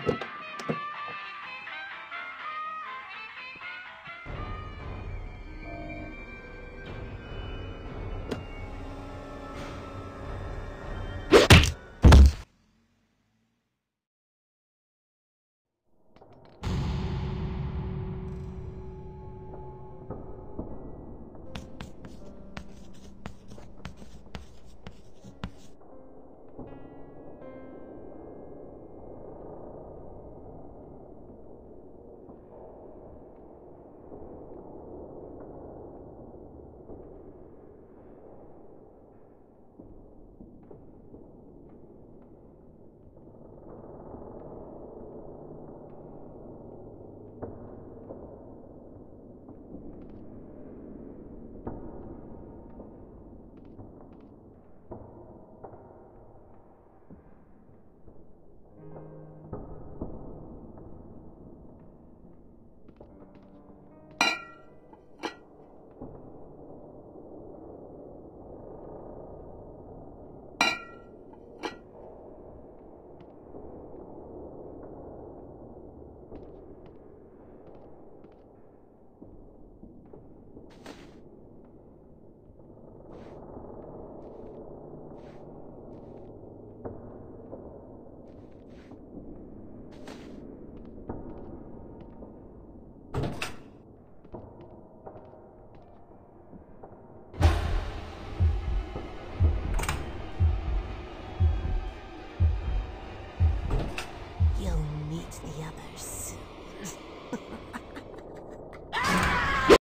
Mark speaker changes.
Speaker 1: You'll meet the others soon.